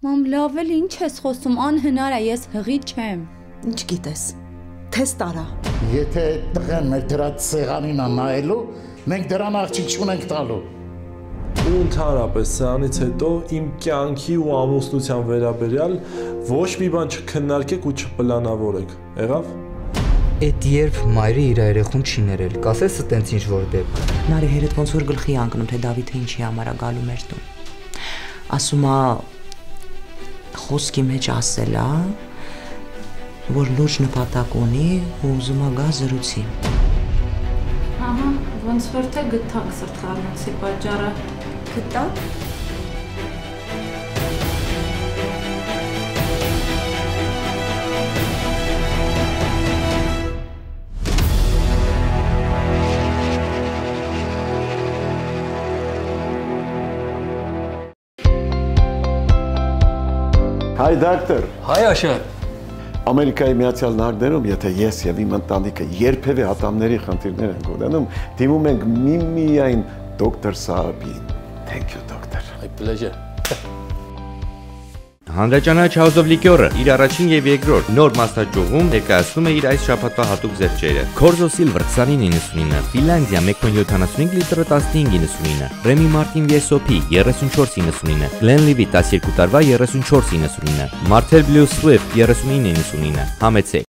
Մամ, լավ էլ ինչ ես խոսում, անհնար է, ես հղի չեմ։ Ինչ գիտես։ Թեստ արա։ Եթե այդ տղեն մեր դրած սեղանին ա նայելու, մենք դրան աղջիկ չունենք տալու։ ու ընդհանրապես սրանից հետո իմ կյանքի ու ամուսնության վերաբերյալ ոչ մի բան չքննարկեք ու չպլանավորեք։ Եղավ։ Այդ երբ մայրը իր երեխուն չի ներել, կասես տենց ինչ որ դեպք։ Նարի հերդ ոնց որ գլխի անկնում թե Դավիթը ինչի համար է գալու մեր տուն։ Ասում է խոսքի մեջ ասել է, որ լուրջ նպատակ ունի ու ուզում է գա զրուցի։ Ահա, ոնց որ թե գտանք սրտխառնոցի պատճառը։ Գտա՞ք։ Հայ դոկտոր, Հայ Աշար, Ամերիկայի Միացյալ Նահանգներում, եթե ես եւ իմ ընտանիքը երբևէ ատամների խնդիրներ ենք ունենում, դիմում ենք միմիայն դոկտոր Սահաբին։ Thank you, դոկտոր։ My pleasure։ Հանրաճանաչ House of Liquor-ը իր առաջին եւ երկրորդ նոր մաստաճյուղում ներկայացնում է իր այս շաբաթվա հատուկ զեղչերը։ Corso Silver 29.99, Finlandia 1.75 լիտրը 15.99, Remy Martin VSOP 34.99, Glenlivet 12 տարվա 34.99, Martell Blue Swift 39.99։ Համեցեք